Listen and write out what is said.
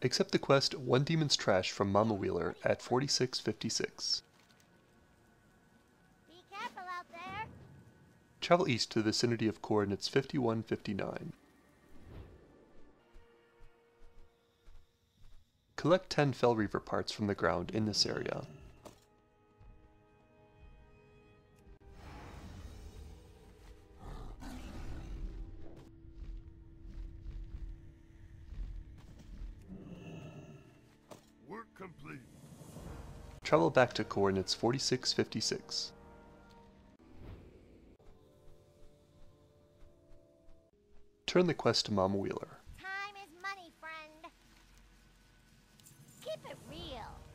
Accept the quest One Demon's Trash from Mama Wheeler at 4656. Be careful out there. Travel east to the vicinity of coordinates 5159. Collect 10 Fel Reaver parts from the ground in this area. complete. Travel back to coordinates 4656. Turn the quest to Mama Wheeler. Time is money, friend. Keep it real.